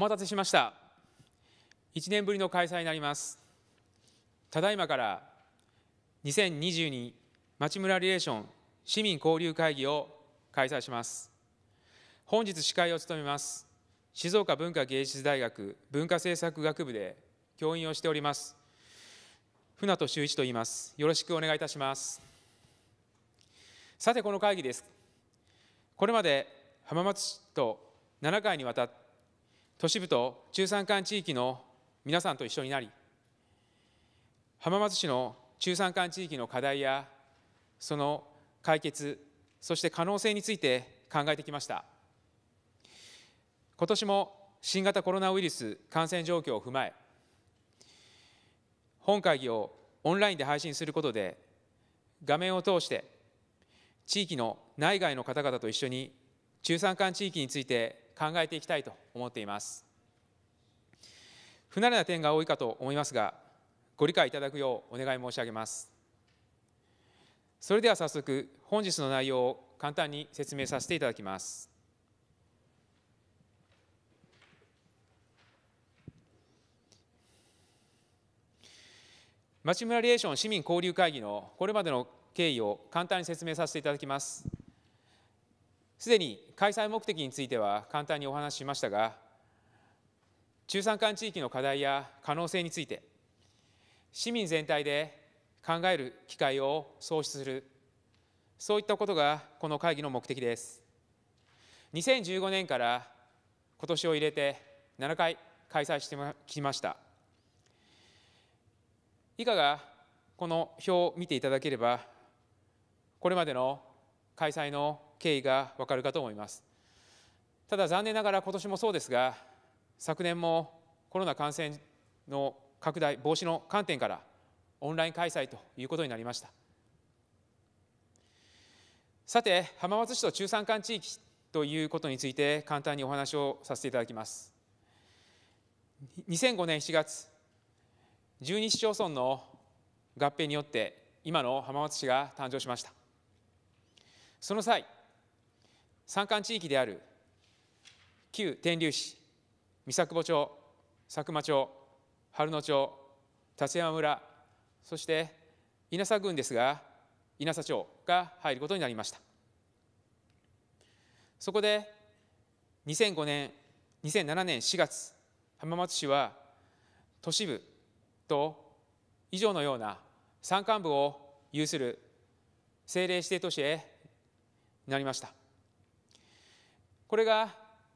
お待たせしました。1年ぶりの開催になります。ただいまから2022町村リレーション市民交流会議を開催します。本日司会を務めます静岡文化芸術大学文化政策学部で教員をしております船戸修一と言います。よろしくお願いいたします。さてこの会議です。これまで浜松市と7回にわたって都市部と中山間地域の皆さんと一緒になり浜松市の中山間地域の課題やその解決そして可能性について考えてきました。今年も新型コロナウイルス感染状況を踏まえ本会議をオンラインで配信することで画面を通して地域の内外の方々と一緒に中山間地域について考えていきたいと思っています。不慣れな点が多いかと思いますがご理解いただくようお願い申し上げます。それでは早速本日の内容を簡単に説明させていただきます。町村リレーション市民交流会議のこれまでの経緯を簡単に説明させていただきます。すでに開催目的については簡単にお話ししましたが中山間地域の課題や可能性について市民全体で考える機会を創出するそういったことがこの会議の目的です。2015年から今年を入れて7回開催してきました。以下がこの表を見ていただければこれまでの開催の経緯がわかるかと思います。ただ残念ながら今年もそうですが昨年もコロナ感染の拡大防止の観点からオンライン開催ということになりました。さて浜松市と中山間地域ということについて簡単にお話をさせていただきます。2005年7月12市町村の合併によって今の浜松市が誕生しました。その際山間地域である旧天竜市三作保町佐久間町春野町立山村そして稲佐郡ですが稲佐町が入ることになりました。そこで2005年2007年4月浜松市は都市部と以上のような山間部を有する政令指定都市へなりました。これが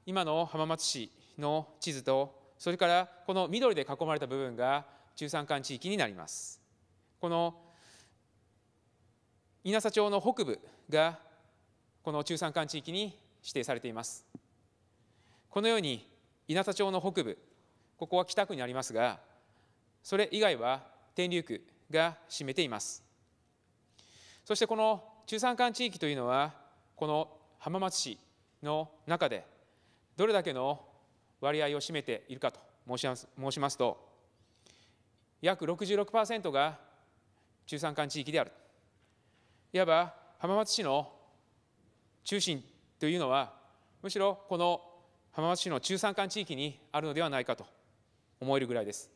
今の浜松市の地図とそれからこの緑で囲まれた部分が中山間地域になります。この稲佐町の北部がこの中山間地域に指定されています。このように稲佐町の北部ここは北区にありますがそれ以外は天竜区が占めています。そしてこの中山間地域というのはこの浜松市の中でどれだけの割合を占めているかと申します申しますと約66%が中山間地域である。いわば浜松市の中心というのはむしろこの浜松市の中山間地域にあるのではないかと思えるぐらいです。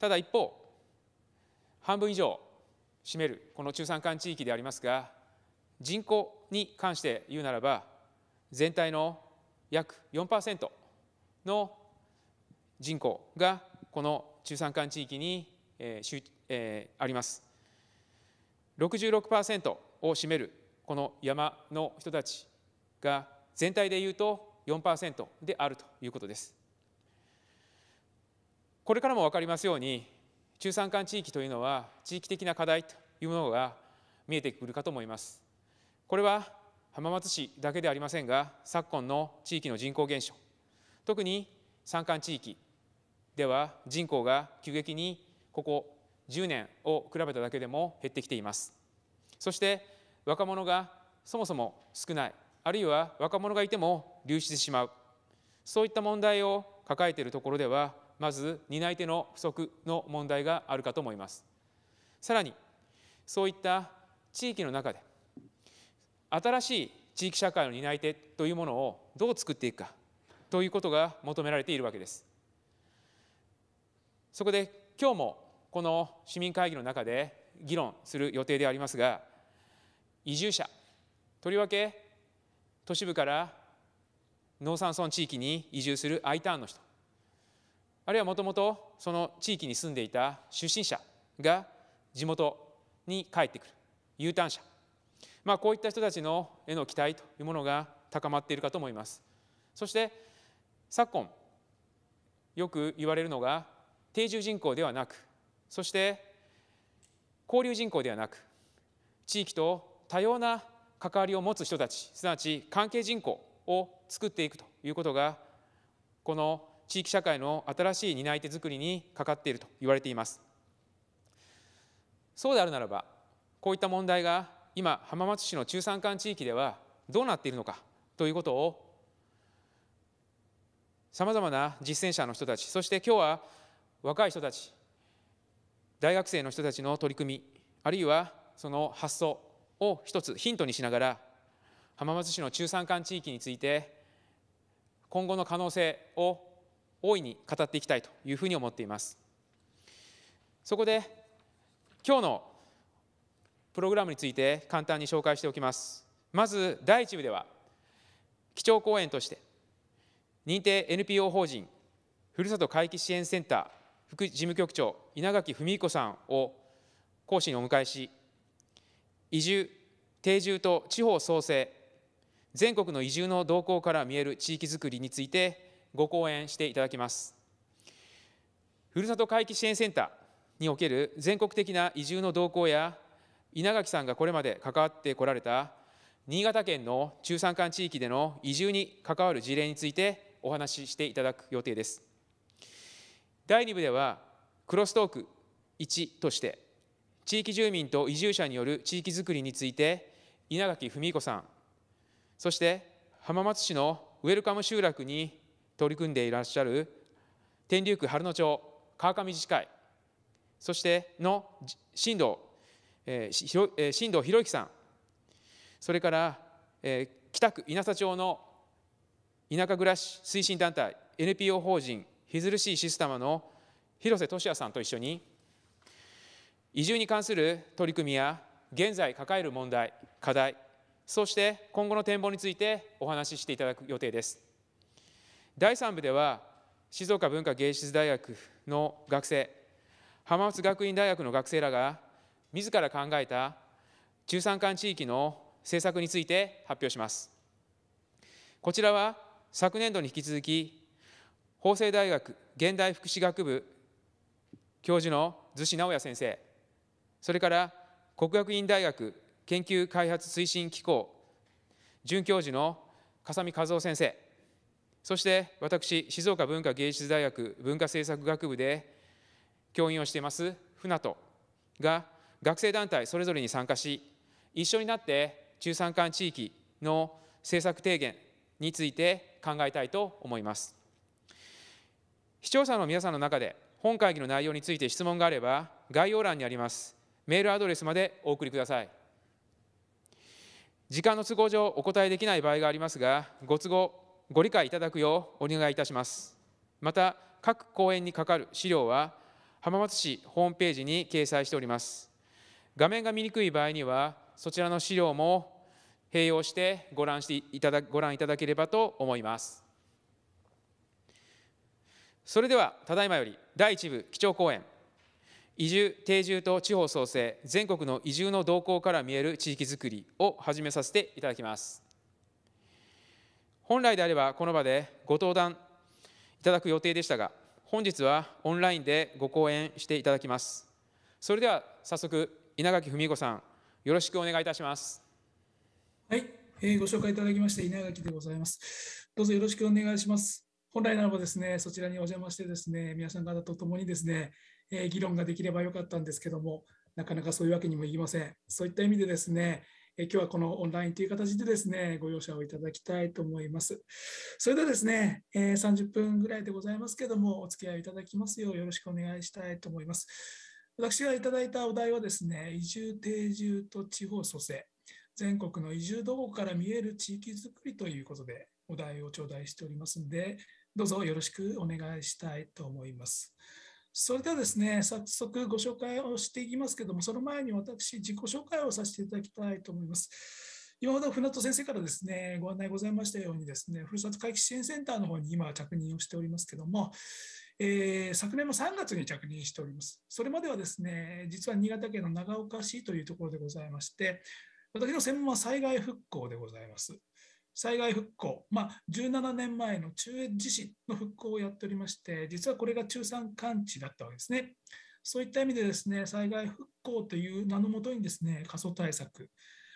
ただ一方半分以上占めるこの中山間地域でありますが人口に関して言うならば全体の約4%の人口がこの中山間地域に、えーえー、あります。66%を占めるこの山の人たちが全体でいうと4%であるということです。これからも分かりますように中山間地域というのは地域的な課題というものが見えてくるかと思います。これは浜松市だけでありませんが昨今の地域の人口減少特に山間地域では人口が急激にここ10年を比べただけでも減ってきています。そして若者がそもそも少ないあるいは若者がいても流出してしまうそういった問題を抱えているところではまず担い手の不足の問題があるかと思います。さらにそういった地域の中で新しい地域社会の担い手というものをどう作っていくかということが求められているわけです。そこで今日もこの市民会議の中で議論する予定でありますが移住者とりわけ都市部から農山村地域に移住する I ターンの人あるいはもともとその地域に住んでいた出身者が地元に帰ってくる U ターン者、まあ、こういった人たちのへの期待というものが高まっているかと思います。そして昨今よく言われるのが定住人口ではなくそして交流人口ではなく地域と多様な関わりを持つ人たちすなわち関係人口を作っていくということがこの地域社会の新しい担い手作りにかかっていると言われています。そうであるならばこういった問題が今浜松市の中山間地域ではどうなっているのかということをさまざまな実践者の人たちそして今日は若い人たち大学生の人たちの取り組みあるいはその発想を一つヒントにしながら浜松市の中山間地域について今後の可能性を大いに語っていきたいというふうに思っています。そこで今日のプログラムについて簡単に紹介しておきます。まず第1部では基調講演として認定 NPO 法人ふるさと回帰支援センター副事務局長稲垣文彦さんを講師にお迎えし移住定住と地方創生全国の移住の動向から見える地域づくりについてご講演していただきます。ふるさと回帰支援センターにおける全国的な移住の動向や稲垣さんがこれまで関わってこられた新潟県の中山間地域での移住に関わる事例についてお話ししていただく予定です。第2部ではクロストーク1として地域住民と移住者による地域づくりについて稲垣文子さんそして浜松市のウェルカム集落に取り組んでいらっしゃる天竜区春野町川上自治会そしての新藤、えー、新藤博之さん。それから、えー、北区稲佐町の田舎暮らし推進団体 NPO 法人ひずるしいシステムの広瀬俊也さんと一緒に移住に関する取り組みや現在抱える問題課題そして今後の展望についてお話ししていただく予定です。第3部では静岡文化芸術大学の学生浜松学院大学の学生らが自ら考えた中山間地域の政策について発表します。こちらは昨年度に引き続き法政大学現代福祉学部教授の逗子直也先生。それから国学院大学研究開発推進機構准教授の笠見和夫先生。そして私静岡文化芸術大学文化政策学部で教員をしています船戸が学生団体それぞれに参加し一緒になって中山間地域の政策提言について考えたいと思います視聴者の皆さんの中で本会議の内容について質問があれば概要欄にありますメールアドレスまでお送りください。時間の都合上お答えできない場合がありますが、ご都合、ご理解いただくようお願いいたします。また、各講演にかかる資料は、浜松市ホームページに掲載しております。画面が見にくい場合には、そちらの資料も併用してご覧していただご覧いただければと思います。それでは、ただいまより第1部基調講演、移住、定住と地方創生、全国の移住の動向から見える地域づくりを始めさせていただきます。本来であればこの場でご登壇いただく予定でしたが、本日はオンラインでご講演していただきます。それでは早速、稲垣文子さん、よろしくお願いいたします。はい、えー、ご紹介いただきまして稲垣でございます。どうぞよろしくお願いします。本来ならばですね、そちらにお邪魔してですね、皆さん方と共にですね、え議論ができればよかったんですけども、なかなかそういうわけにもいきません。そういった意味でですね、え今日はこのオンラインという形でですね、ご容赦をいただきたいと思います。それではですね、え30分ぐらいでございますけども、お付き合いいただきますようよろしくお願いしたいと思います。私がいただいたお題はですね、移住、定住と地方蘇生、全国の移住どこから見える地域づくりということでお題を頂戴しておりますので、どうぞよろしくお願いしたいと思います。それではですね、早速ご紹介をしていきますけども、その前に私、自己紹介をさせていただきたいと思います。今ほど船戸先生からですね、ご案内ございましたようにですね、ふるさと回帰支援センターの方に今着任をしておりますけども、えー、昨年の3月に着任しております。それまではですね、実は新潟県の長岡市というところでございまして、私の専門は災害復興でございます。災害復興、まあ、17年前の中越地震の復興をやっておりまして、実はこれが中山間地だったわけですね。そういった意味でですね、災害復興という名のもとにですね、過疎対策、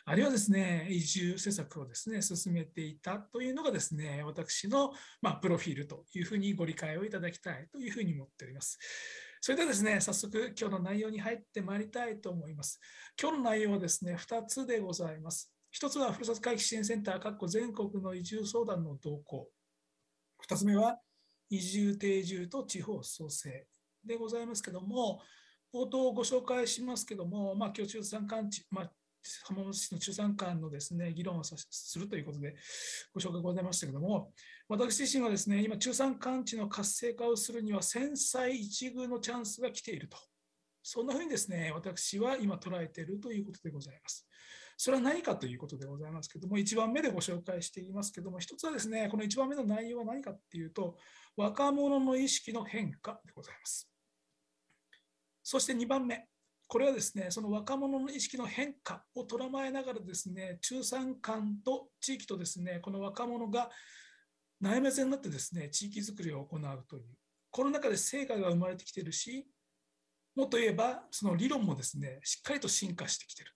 あるいはですね、移住施策をですね、進めていたというのがですね、私の、ま、プロフィールというふうにご理解をいただきたいというふうに思っております。それではですね、早速今日の内容に入ってまいりたいと思います。今日の内容はですね、2つでございます。1つはふるさと回帰支援センター、全国の移住相談の動向。2つ目は移住定住と地方創生でございますけども、冒頭ご紹介しますけども、まあ、今日中山間地、まあ、浜松市の中山間のですね、議論をするということでご紹介ございましたけども、私自身はですね、今、中山間地の活性化をするには、繊細一遇のチャンスが来ていると。そんなふうにですね、私は今捉えているということでございます。それは何かということでございますけども、1番目でご紹介していますけども、一つはですね、この1番目の内容は何かっていうと、若者の意識の変化でございます。そして2番目、これはですね、その若者の意識の変化を捉まえながらですね、中山間と地域とですね、この若者が内目線になってですね、地域づくりを行うという、この中で成果が生まれてきてるし、もっと言えば、その理論もですね、しっかりと進化してきてる。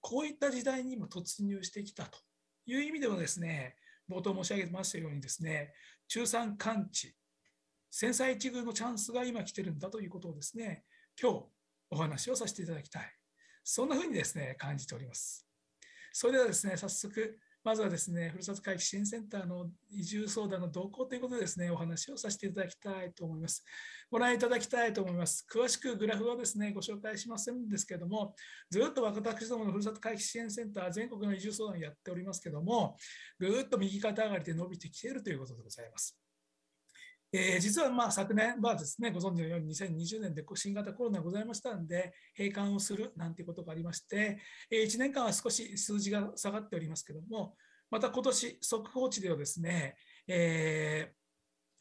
こういった時代にも突入してきたという意味ではですね、冒頭申し上げましたようにですね、中山間地、繊細一遇のチャンスが今来てるんだということをですね、今日お話をさせていただきたい。そんなふうにですね、感じております。それではですね、早速、まずはですね、ふるさと回帰支援センターの移住相談の動向ということでですね、お話をさせていただきたいと思います。ご覧いただきたいと思います。詳しくグラフはですね、ご紹介しませんですけども、ずっと私どものふるさと回帰支援センター、全国の移住相談をやっておりますけども、ぐーっと右肩上がりで伸びてきているということでございます。えー、実はまあ昨年はですね、ご存知のように2020年で新型コロナがございましたんで、閉館をするなんていうことがありまして、えー、1年間は少し数字が下がっておりますけども、また今年、速報値ではですね、えー、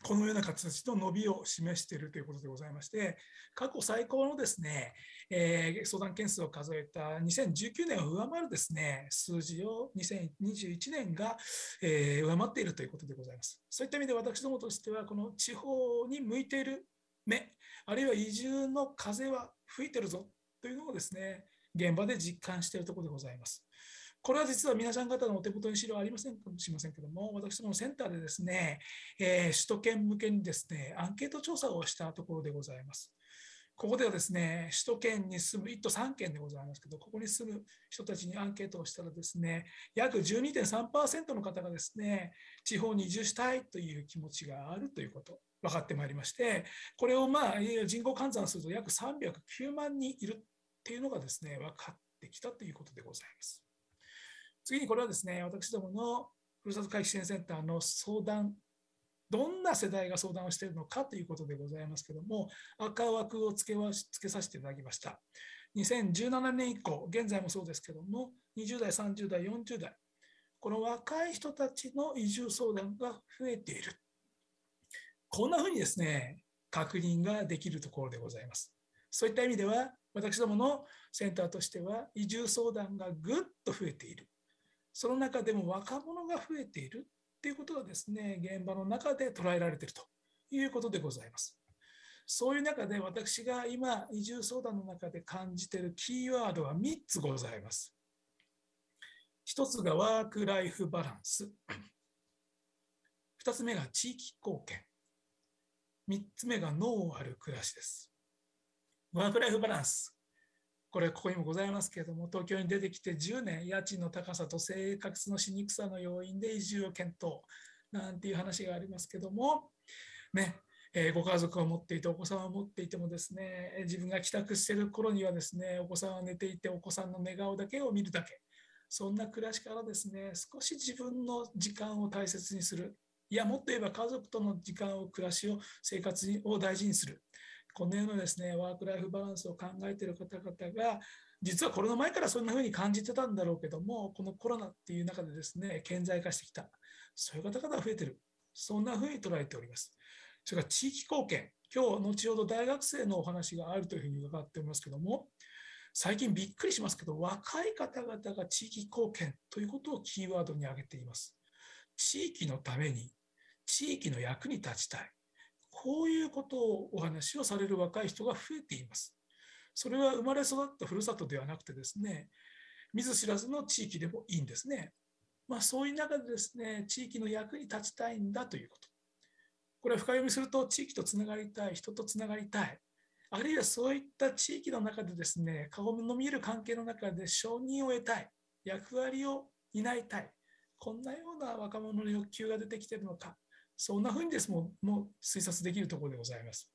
このような形の伸びを示しているということでございまして、過去最高のですね、えー、相談件数を数えた2019年を上回るですね、数字を2021年が、えー、上回っているということでございます。そういった意味で私どもとしては、この地方に向いている目、あるいは移住の風は吹いてるぞというのをですね、現場で実感しているところでございます。これは実は皆さん方のお手元に資料ありませんかもしれませんけども、私どものセンターでですね、えー、首都圏向けにですね、アンケート調査をしたところでございます。ここではですね、首都圏に住む1都3県でございますけど、ここに住む人たちにアンケートをしたらですね、約12.3%の方がですね、地方に移住したいという気持ちがあるということ、分かってまいりまして、これをまあ人口換算すると約309万人いるっていうのがですね、分かってきたということでございます。次にこれはですね、私どものふるさと回帰支援センターの相談、どんな世代が相談をしているのかということでございますけれども、赤枠をつけはつけさせていただきました。2017年以降、現在もそうですけども、20代、30代、40代、この若い人たちの移住相談が増えている。こんなふうにですね、確認ができるところでございます。そういった意味では、私どものセンターとしては、移住相談がぐっと増えている。その中でも若者が増えているっていうことがですね、現場の中で捉えられているということでございます。そういう中で私が今、移住相談の中で感じているキーワードは3つございます。1つがワーク・ライフ・バランス。2つ目が地域貢献。3つ目が脳ある暮らしです。ワーク・ライフ・バランス。これここにもございますけれども東京に出てきて10年家賃の高さと生活のしにくさの要因で移住を検討なんていう話がありますけどもねえ、ご家族を持っていてお子さんを持っていてもですね自分が帰宅してる頃にはですねお子さんは寝ていてお子さんの寝顔だけを見るだけそんな暮らしからですね、少し自分の時間を大切にする。いや、もっと言えば家族との時間を、暮らしを、生活を大事にする。このようなですね、ワークライフバランスを考えている方々が、実はコロナ前からそんな風に感じてたんだろうけども、このコロナっていう中でですね、顕在化してきた。そういう方々が増えてる。そんな風に捉えております。それから地域貢献。今日、後ほど大学生のお話があるというふうに伺っておりますけども、最近びっくりしますけど、若い方々が地域貢献ということをキーワードに挙げています。地域のために、地域の役に立ちたい。こういうことをお話をされる若い人が増えています。それは生まれ育ったふるさとではなくてですね、見ず知らずの地域でもいいんですね。まあ、そういう中でですね、地域の役に立ちたいんだということ。これは深読みすると、地域とつながりたい、人とつながりたい。あるいはそういった地域の中でですね、顔の見える関係の中で承認を得たい、役割を担いたい。こんなような若者の欲求が出てきているのか。そんなふうにですもも推察できるところでございます。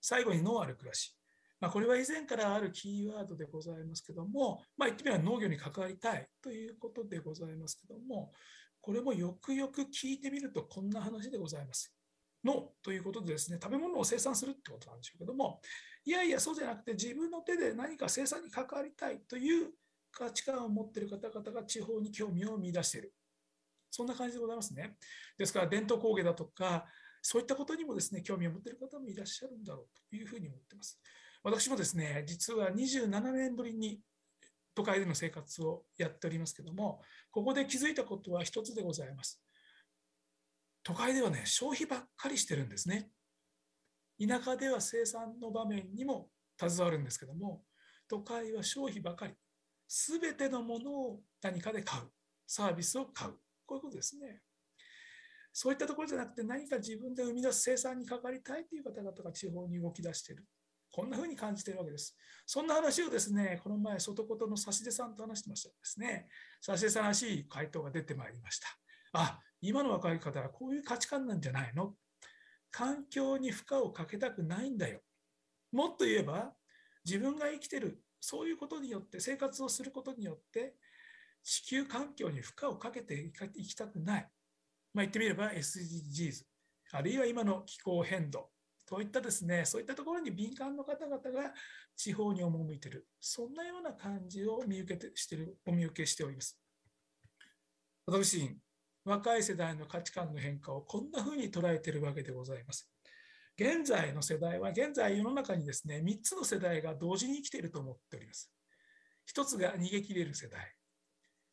最後に脳ある暮らし。まあ、これは以前からあるキーワードでございますけども、まあ、言ってみれば農業に関わりたいということでございますけども、これもよくよく聞いてみるとこんな話でございます。脳ということでですね、食べ物を生産するってことなんでしょうけども、いやいや、そうじゃなくて自分の手で何か生産に関わりたいという価値観を持っている方々が地方に興味を見出している。そんな感じでございますね。ですから、伝統工芸だとか、そういったことにもですね、興味を持っている方もいらっしゃるんだろうというふうに思っています。私もですね、実は27年ぶりに都会での生活をやっておりますけども、ここで気づいたことは一つでございます。都会ではね、消費ばっかりしてるんですね。田舎では生産の場面にも携わるんですけども、都会は消費ばかり。すべてのものを何かで買う。サービスを買う。こういうことですね。そういったところじゃなくて何か自分で生み出す生産に関わりたいという方々が地方に動き出している。こんな風に感じているわけです。そんな話をですね、この前、外言の指出さんと話してましたですね、指出さんらしい回答が出てまいりました。あ、今の若い方はこういう価値観なんじゃないの？環境に負荷をかけたくないんだよ。もっと言えば、自分が生きてる、そういうことによって、生活をすることによって、地球環境に負荷をかけていきたくない。まあ、言ってみれば SDGs、あるいは今の気候変動、そういったですね、そういったところに敏感の方々が地方に赴いている、そんなような感じを見受けてしてるお見受けしております。私自身、若い世代の価値観の変化をこんなふうに捉えているわけでございます。現在の世代は、現在世の中にですね、3つの世代が同時に生きていると思っております。1つが逃げ切れる世代。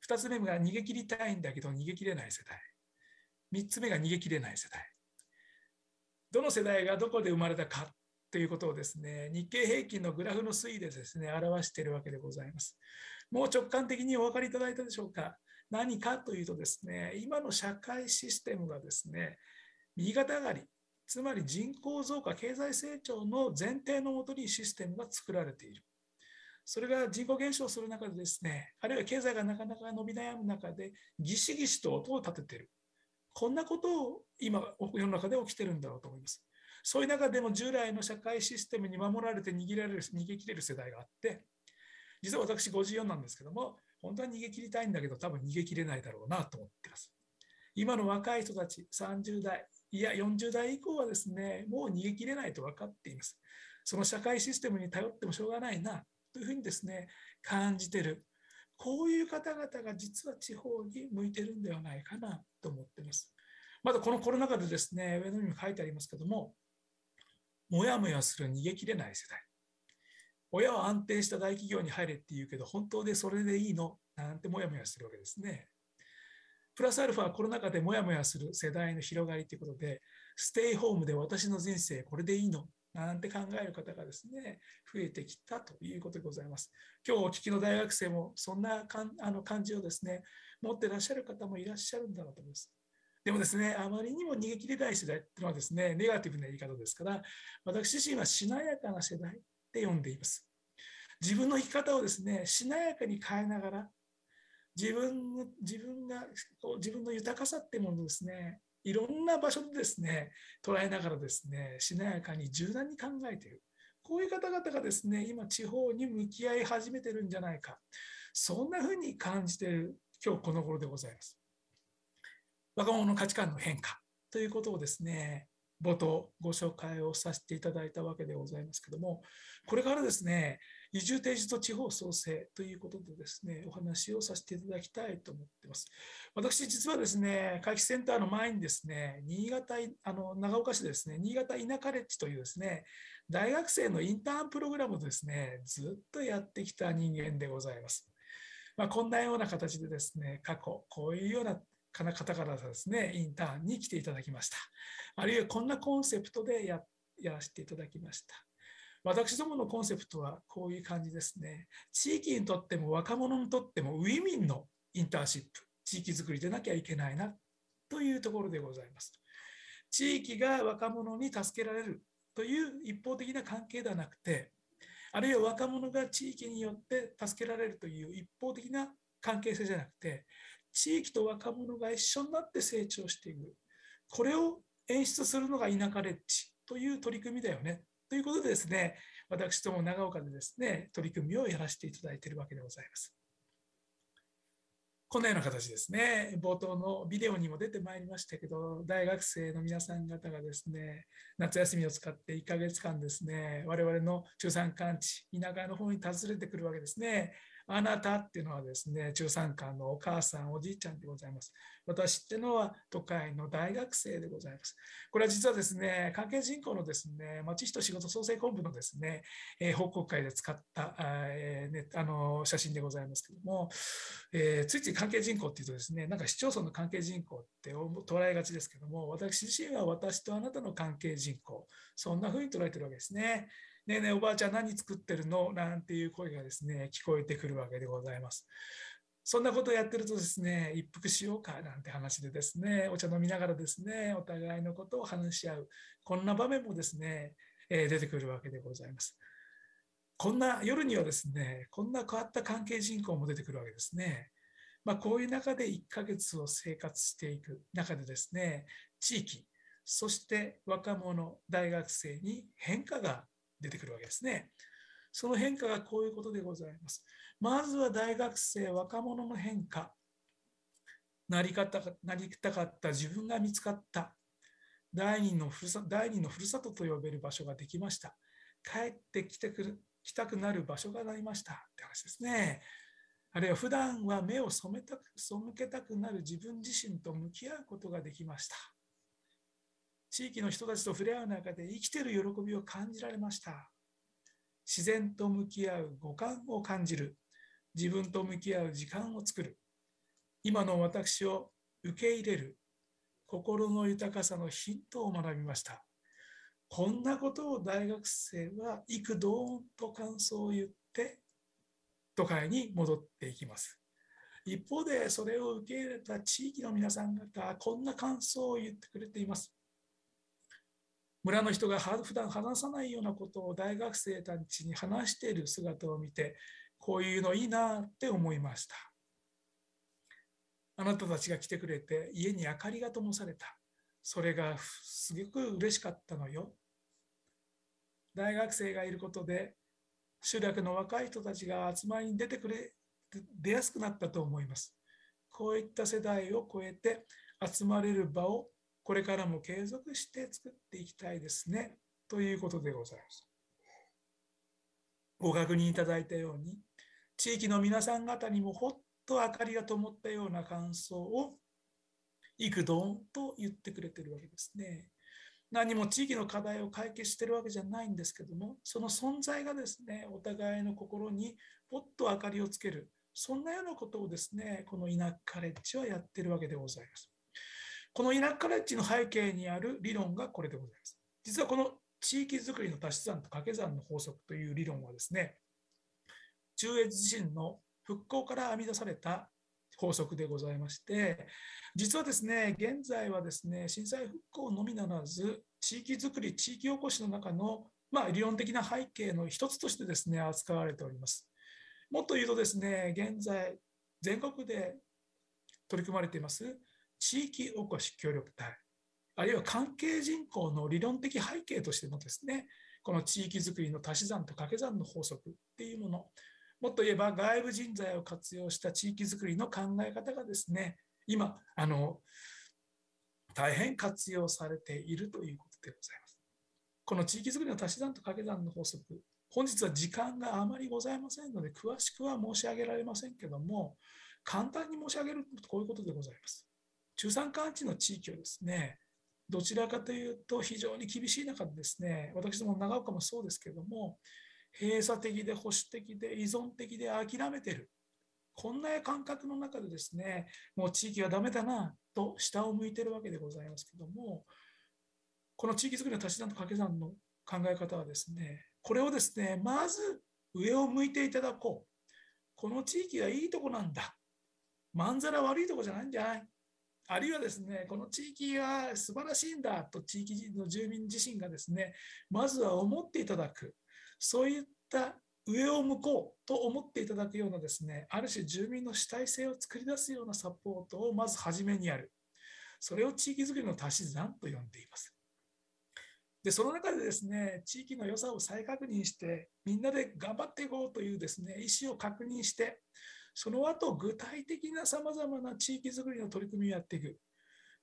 2つ目が逃げ切りたいんだけど逃げ切れない世代。3つ目が逃げ切れない世代。どの世代がどこで生まれたかということをですね、日経平均のグラフの推移でですね、表しているわけでございます。もう直感的にお分かりいただいたでしょうか？何かというとですね、今の社会システムがですね、右肩上がり、つまり人口増加、経済成長の前提のもとにシステムが作られている。それが人口減少する中でですね、あるいは経済がなかなか伸び悩む中で、ぎしぎしと音を立てている。こんなことを今、世の中で起きてるんだろうと思います。そういう中でも従来の社会システムに守られて逃げられる逃げ切れる世代があって、実は私54なんですけども、本当は逃げ切りたいんだけど、多分逃げ切れないだろうなと思っています。今の若い人たち、30代、いや40代以降はですね、もう逃げ切れないと分かっています。その社会システムに頼ってもしょうがないなというふうにですね、感じてる。こういう方々が実は地方に向いてるんではないかなと思ってます。まだこのコロナ禍でですね、上のにも書いてありますけども、もやもやする逃げ切れない世代。親は安定した大企業に入れって言うけど、本当でそれでいいの？なんてもやもやしてるわけですね。プラスアルファコロナ禍でもやもやする世代の広がりということで、ステイホームで私の人生これでいいの？なんて考える方がですね、増えてきたということでございます。今日お聞きの大学生もそんなかんあの感じをですね、持ってらっしゃる方もいらっしゃるんだろうと思います。でもですね、あまりにも逃げ切れない世代っていうのはですね、ネガティブな言い方ですから、私自身はしなやかな世代って呼んでいます。自分の生き方をですね、しなやかに変えながら、自分自分が自分の豊かさっていうものをですね、いろんな場所でですね、捉えながらですね、しなやかに柔軟に考えている。こういう方々がですね、今地方に向き合い始めてるんじゃないか。そんなふうに感じている今日この頃でございます。若者の価値観の変化ということをですね、冒頭ご紹介をさせていただいたわけでございますけども、これからですね、移住定住と地方創生ということでですね、お話をさせていただきたいと思っています。私、実はですね、会期センターの前にですね、新潟、あの長岡市ですね、新潟稲カレッジというですね、大学生のインターンプログラムをですね、ずっとやってきた人間でございます。まあ、こんなような形でですね、過去、こういうような方からですね、インターンに来ていただきました。あるいはこんなコンセプトでややらせていただきました。私どものコンセプトはこういう感じですね。地域にとっても若者にとってもウィミンのインターンシップ、地域づくりでなきゃいけないなというところでございます。地域が若者に助けられるという一方的な関係ではなくて、あるいは若者が地域によって助けられるという一方的な関係性じゃなくて、地域と若者が一緒になって成長していく。これを演出するのが田舎レッジという取り組みだよね。ということでですね、私ども長岡でですね、取り組みをやらせていただいているわけでございます。このような形ですね、冒頭のビデオにも出てまいりましたけど、大学生の皆さん方がですね、夏休みを使って1ヶ月間ですね、我々の中山間地、田舎の方に訪ねてくるわけですね。あなたっていうのはですね、中山間のお母さん、おじいちゃんでございます。私っていうのは都会の大学生でございます。これは実はですね、関係人口のですね、町人仕事創生本部のですね、えー、報告会で使ったあ、えーね、あの写真でございますけども、えー、ついつい関係人口っていうとですね、なんか市町村の関係人口って捉えがちですけども、私自身は私とあなたの関係人口、そんな風に捉えてるわけですね。ねえねえおばあちゃん何作ってるの？なんていう声がですね、聞こえてくるわけでございます。そんなことをやってるとですね、一服しようか？なんて話でですね、お茶飲みながらですね、お互いのことを話し合う。こんな場面もですね、え出てくるわけでございます。こんな夜にはですね、こんな変わった関係人口も出てくるわけですね。まあ、こういう中で1ヶ月を生活していく中でですね、地域、そして若者、大学生に変化が出てくるわけですね。その変化がこういうことでございます。まずは大学生、若者の変化。なり方なりたかった自分が見つかった。第二のふるさ第二のふるさとと呼べる場所ができました。帰ってきてくる来たくなる場所がなりましたって話ですね。あるいは普段は目を染めたく背けたくなる自分自身と向き合うことができました。地域の人たちと触れ合う中で生きている喜びを感じられました。自然と向き合う五感を感じる。自分と向き合う時間を作る。今の私を受け入れる。心の豊かさのヒントを学びました。こんなことを大学生は幾度と感想を言って都会に戻っていきます。一方でそれを受け入れた地域の皆さん方こんな感想を言ってくれています。村の人が普段話さないようなことを大学生たちに話している姿を見て、こういうのいいなって思いました。あなたたちが来てくれて家に明かりが灯された。それがすごく嬉しかったのよ。大学生がいることで集落の若い人たちが集まりに出てくれ、出やすくなったと思います。こういった世代を超えて集まれる場をこれからも継続して作っていきたいですね。ということでございます。ご確認いただいたように、地域の皆さん方にもほっと明かりが灯ったような感想を幾度と言ってくれてるわけですね。何も地域の課題を解決してるわけじゃないんですけども、その存在がですね、お互いの心にぽっと明かりをつける、そんなようなことをですね、この田舎カレッジはやってるわけでございます。この田舎カレッジの背景にある理論がこれでございます。実はこの地域づくりの足し算と掛け算の法則という理論はですね、中越地震の復興から編み出された法則でございまして、実はですね、現在はですね、震災復興のみならず、地域づくり、地域おこしの中の、まあ、理論的な背景の一つとしてですね、扱われております。もっと言うとですね、現在、全国で取り組まれています地域おこし協力隊、あるいは関係人口の理論的背景としてのですね、この地域づくりの足し算と掛け算の法則っていうもの、もっと言えば外部人材を活用した地域づくりの考え方がですね、今、あの、大変活用されているということでございます。この地域づくりの足し算と掛け算の法則、本日は時間があまりございませんので、詳しくは申し上げられませんけども、簡単に申し上げるとこういうことでございます。中山間地の地域をですね、どちらかというと非常に厳しい中でですね、私ども長岡もそうですけども、閉鎖的で保守的で依存的で諦めてる。こんな感覚の中でですね、もう地域はダメだなと下を向いてるわけでございますけども、この地域づくりの足し算と掛け算の考え方はですね、これをですね、まず上を向いていただこう。この地域はいいとこなんだ。まんざら悪いとこじゃないんじゃないあるいはですね、この地域は素晴らしいんだと地域の住民自身がですね、まずは思っていただく。そういった上を向こうと思っていただくようなですね、ある種住民の主体性を作り出すようなサポートをまず初めにやる。それを地域づくりの足し算と呼んでいます。で、その中でですね、地域の良さを再確認して、みんなで頑張っていこうというですね、意思を確認して、その後、具体的なさまざまな地域づくりの取り組みをやっていく。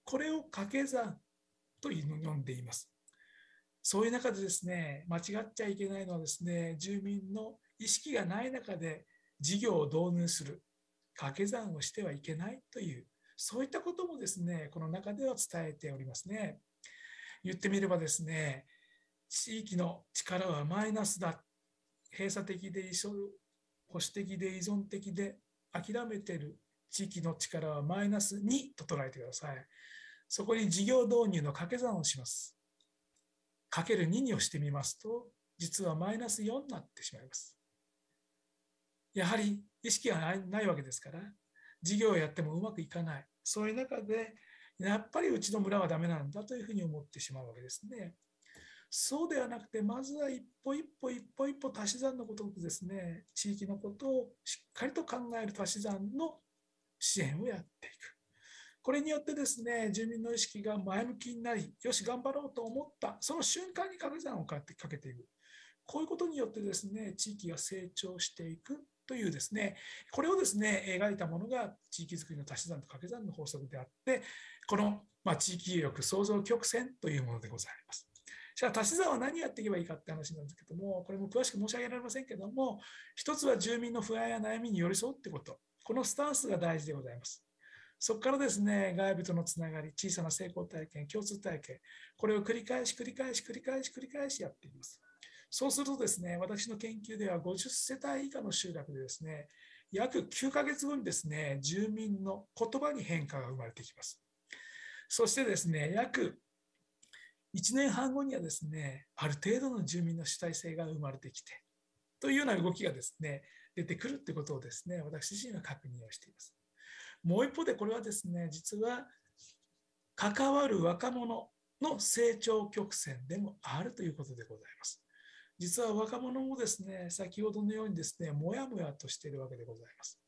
これを掛け算と呼んでいます。そういう中でですね、間違っちゃいけないのはですね、住民の意識がない中で事業を導入する、掛け算をしてはいけないという、そういったこともですね、この中では伝えておりますね。言ってみればですね、地域の力はマイナスだ。閉鎖的で保守的で依存的で諦めている地域の力はマイナス2と捉えてください。そこに事業導入の掛け算をします。かける2にをしてみますと、実はマイナス4になってしまいます。やはり意識がないわけですから、事業をやってもうまくいかない。そういう中で、やっぱりうちの村はダメなんだというふうに思ってしまうわけですね。そうではなくて、まずは一歩一歩一歩一歩足し算のことをですね、地域のことをしっかりと考える足し算の支援をやっていく。これによってですね、住民の意識が前向きになり、よし、頑張ろうと思った、その瞬間に掛け算をかけていく。こういうことによってですね、地域が成長していくというですね、これをですね、描いたものが地域づくりの足し算と掛け算の法則であって、この、ま、地域力創造曲線というものでございます。じゃあ足し算は何やっていけばいいかって話なんですけども、これも詳しく申し上げられませんけども、一つは住民の不安や悩みに寄り添うってこと、このスタンスが大事でございます。そこからですね、外部とのつながり、小さな成功体験、共通体験、これを繰り返し繰り返し繰り返し繰り返しやっています。そうするとですね、私の研究では50世帯以下の集落でですね、約9ヶ月後にですね、住民の言葉に変化が生まれてきます。そしてですね、約1年半後にはですね、ある程度の住民の主体性が生まれてきて、というような動きがですね、出てくるということをですね、私自身は確認をしています。もう一方でこれはですね、実は関わる若者の成長曲線でもあるということでございます。実は若者もですね、先ほどのようにですね、もやもやとしているわけでございます。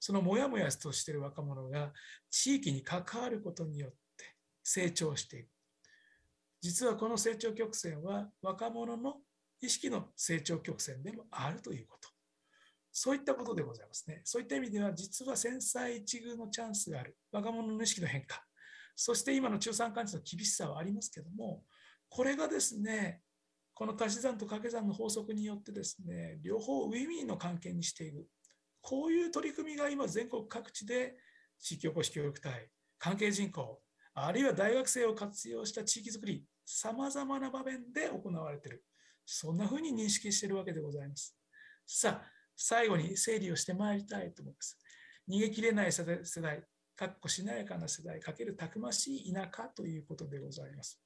そのもやもやとしている若者が地域に関わることによって成長していく。実はこの成長曲線は若者の意識の成長曲線でもあるということ。そういったことでございますね。そういった意味では、実は繊細一遇のチャンスがある。若者の意識の変化。そして今の中産管理の厳しさはありますけども、これがですね、この足し算と掛け算の法則によってですね、両方ウィンウィンの関係にしていく。こういう取り組みが今全国各地で地域おこし協力隊、関係人口、あるいは大学生を活用した地域づくり、さまざまな場面で行われている。そんなふうに認識しているわけでございます。さあ、最後に整理をしてまいりたいと思います。逃げきれない世代、かっこしなやかな世代、かけるたくましい田舎ということでございます。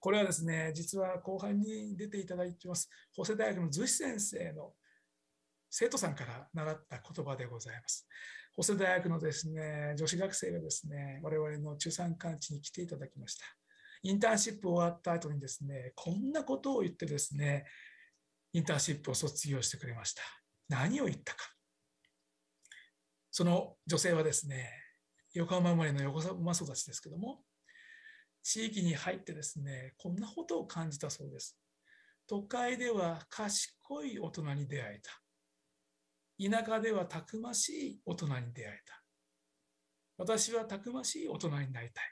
これはですね、実は後半に出ていただいてます、法政大学の逗子先生の生徒さんから習った言葉でございます。法政大学のですね、女子学生がですね、我々の中産館地に来ていただきました。インターンシップ終わった後にですね、こんなことを言ってですね、インターンシップを卒業してくれました。何を言ったか。その女性はですね、横浜生まれの横浜育ちですけども、地域に入ってですね、こんなことを感じたそうです。都会では賢い大人に出会えた。田舎ではたくましい大人に出会えた。私はたくましい大人になりたい。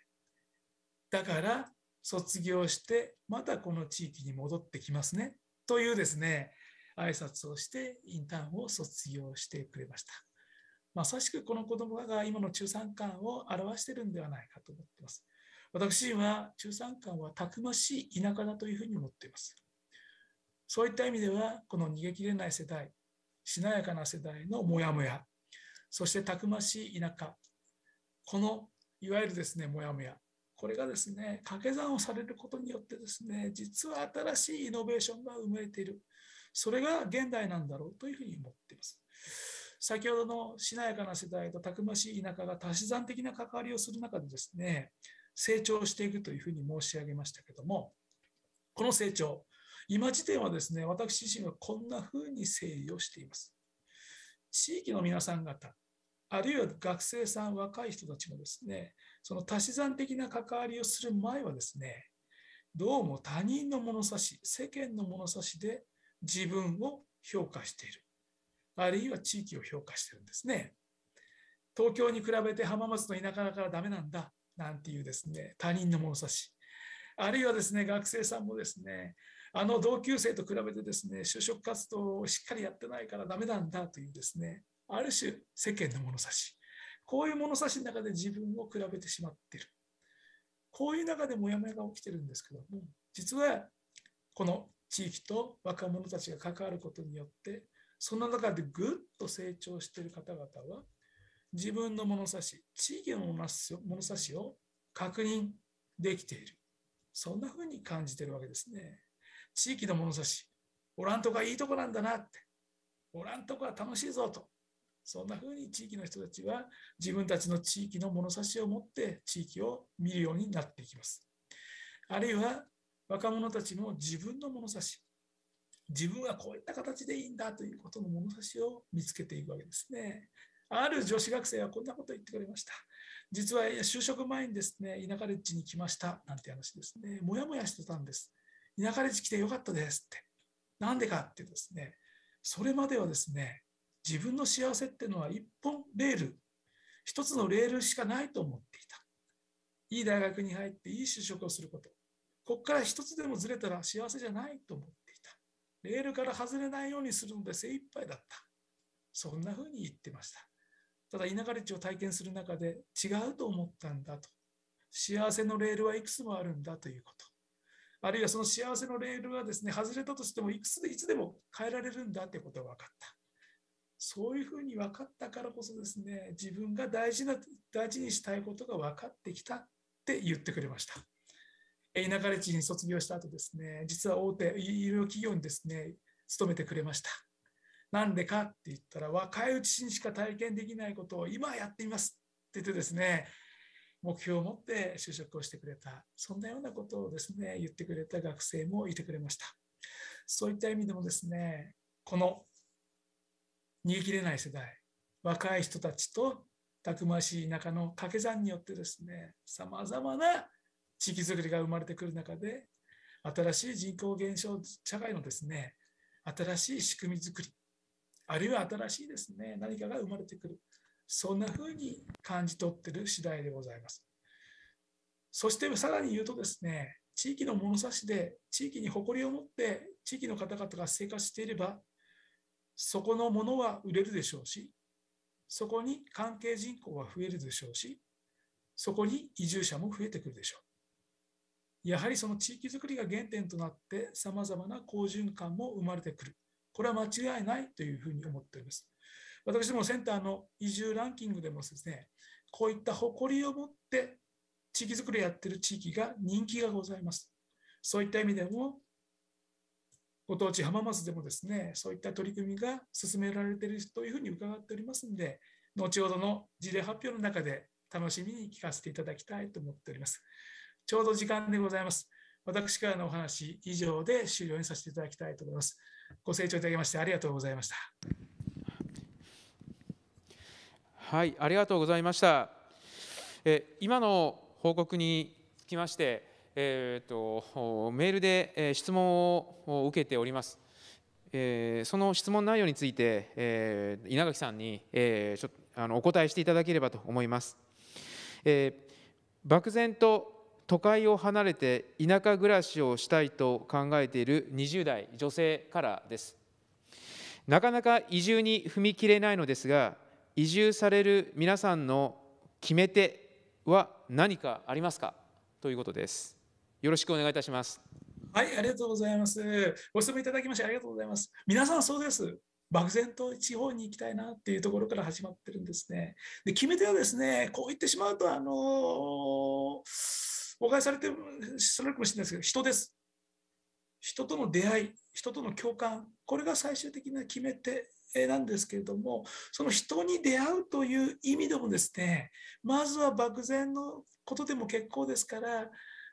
だから卒業してまたこの地域に戻ってきますね。というですね、挨拶をしてインターンを卒業してくれました。まさしくこの子供が今の中産館を表しているんではないかと思っています。私は中産館はたくましい田舎だというふうに思っています。そういった意味では、この逃げきれない世代、しなやかな世代のモヤモヤ、そしてたくましい田舎、このいわゆるですね、モヤモヤ、これがですね、掛け算をされることによってですね、実は新しいイノベーションが生まれている。それが現代なんだろうというふうに思っています。先ほどのしなやかな世代とたくましい田舎が足し算的な関わりをする中でですね、成長していくというふうに申し上げましたけども、この成長、今時点はですね、私自身はこんなふうに整理をしています。地域の皆さん方、あるいは学生さん、若い人たちもですね、その足し算的な関わりをする前はですね、どうも他人の物差し、世間の物差しで自分を評価している。あるいは地域を評価してるんですね。東京に比べて浜松の田舎だからダメなんだ。なんていうですね、他人の物差し。あるいはですね、学生さんもですね、あの同級生と比べてですね、就職活動をしっかりやってないからダメなんだというですね、ある種世間の物差し。こういう物差しの中で自分を比べてしまってる。こういう中でモヤモヤが起きてるんですけども、実はこの地域と若者たちが関わることによって、その中でぐっと成長している方々は、自分の物差し、地域の物差しを確認できている。そんなふうに感じてるわけですね。地域の物差し、おらんとかいいとこなんだなって、おらんとこは楽しいぞと。そんなふうに地域の人たちは自分たちの地域の物差しを持って地域を見るようになっていきます。あるいは若者たちも自分の物差し、自分はこういった形でいいんだということの物差しを見つけていくわけですね。ある女子学生はこんなことを言ってくれました。実は就職前にですね、田舎レッジに来ましたなんて話ですね、もやもやしてたんです。田舎レッジ来てよかったですって。なんでかってですね、それまではですね、自分の幸せっていうのは一本レール、一つのレールしかないと思っていた。いい大学に入っていい就職をすること。ここから一つでもずれたら幸せじゃないと思っていた。レールから外れないようにするので精一杯だった。そんな風に言ってました。ただ、田舎歴を体験する中で違うと思ったんだと。幸せのレールはいくつもあるんだということ。あるいはその幸せのレールはですね、外れたとしてもいくつでいつでも変えられるんだということが分かった。そういうふうに分かったからこそですね、自分が大事な、大事にしたいことが分かってきたって言ってくれました。田舎歴に卒業した後ですね、実は大手医療企業にですね、勤めてくれました。なんでかって言ったら、若いうちにしか体験できないことを今やっていますって言ってですね、目標を持って就職をしてくれた、そんなようなことをですね、言ってくれた学生もいてくれました。そういった意味でもですね、この逃げきれない世代、若い人たちとたくましい中の掛け算によってですね、さまざまな地域づくりが生まれてくる中で、新しい人口減少社会のですね、新しい仕組みづくり、あるいは新しいですね、何かが生まれてくる。そんな風に感じ取ってる次第でございます。そしてさらに言うとですね、地域の物差しで地域に誇りを持って地域の方々が生活していれば、そこのものは売れるでしょうし、そこに関係人口は増えるでしょうし、そこに移住者も増えてくるでしょう。やはりその地域づくりが原点となって、さまざまな好循環も生まれてくる。これは間違いないというふうに思っております。私どもセンターの移住ランキングでもですね、こういった誇りを持って地域づくりをやっている地域が人気がございます。そういった意味でも、ご当地浜松でもですね、そういった取り組みが進められているというふうに伺っておりますので、後ほどの事例発表の中で楽しみに聞かせていただきたいと思っております。ちょうど時間でございます。私からのお話以上で終了にさせていただきたいと思います。ご清聴いただきましてありがとうございました。はい、ありがとうございました。え今の報告につきまして、えーと、メールで質問を受けております。えー、その質問内容について、えー、稲垣さんに、えー、ちょあのお答えしていただければと思います。えー、漠然と都会を離れて田舎暮らしをしたいと考えている20代女性からです。なかなか移住に踏み切れないのですが、移住される皆さんの決め手は何かありますか？ということです。よろしくお願いいたします。はい、ありがとうございます。ご質問いただきましてありがとうございます。皆さんそうです。漠然と地方に行きたいなっていうところから始まってるんですね。で、決め手はですね、こう言ってしまうと、あのー、誤解されてそれかもしれないですけど、人です。人との出会い、人との共感、これが最終的な決め手なんですけれども、その人に出会うという意味でもですね、まずは漠然のことでも結構ですから、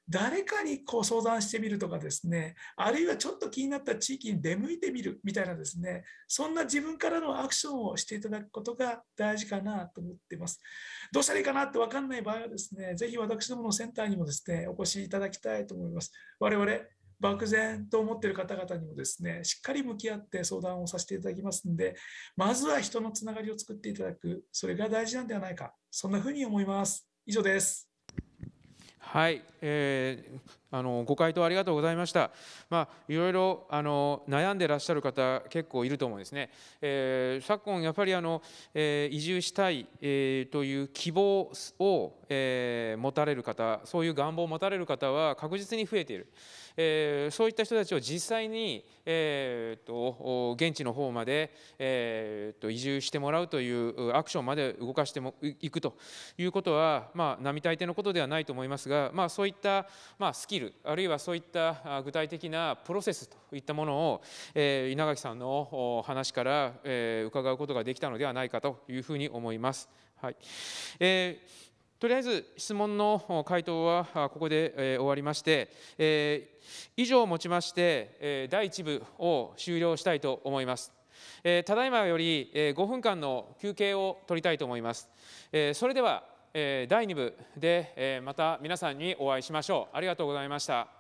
誰かにこう相談してみるとかですね、あるいはちょっと気になった地域に出向いてみるみたいなですね、そんな自分からのアクションをしていただくことが大事かなと思っています。どうしたらいいかなって分かんない場合はですね、ぜひ私どものセンターにもですね、お越しいただきたいと思います。我々、漠然と思っている方々にもですね、しっかり向き合って相談をさせていただきますので、まずは人のつながりを作っていただく、それが大事なんではないか、そんなふうに思います。以上です。はい、えー、あのご回答ありがとうございました。まあ、いろいろあの悩んでらっしゃる方結構いると思うんですね。えー、昨今やっぱりあの、えー、移住したい、えー、という希望を、えー、持たれる方、そういう願望を持たれる方は確実に増えている。えー、そういった人たちを実際に、えー、と現地の方まで、えー、と移住してもらうというアクションまで動かしてもいくということは、まあ、並大抵のことではないと思いますが、まあ、そういった、まあ、スキルあるいはそういった具体的なプロセスといったものを、え、稲垣さんの話から、え、伺うことができたのではないかというふうに思います。はいえーとりあえず質問の回答はここで終わりまして、え以上をもちまして第1部を終了したいと思います。ただいまより5分間の休憩を取りたいと思います。それでは第2部でまた皆さんにお会いしましょう。ありがとうございました。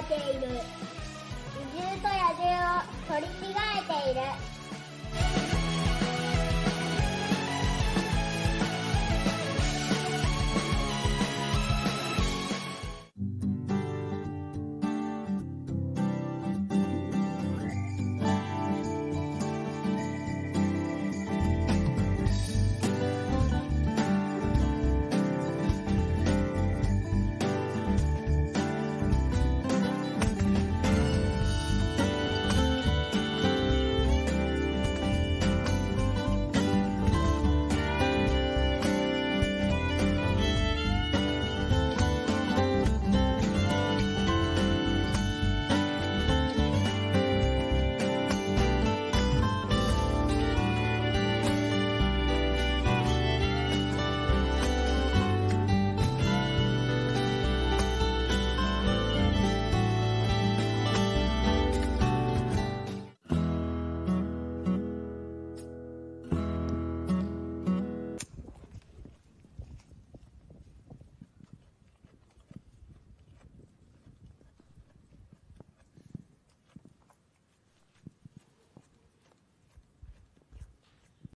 えている。移住と野獣を取り違えている。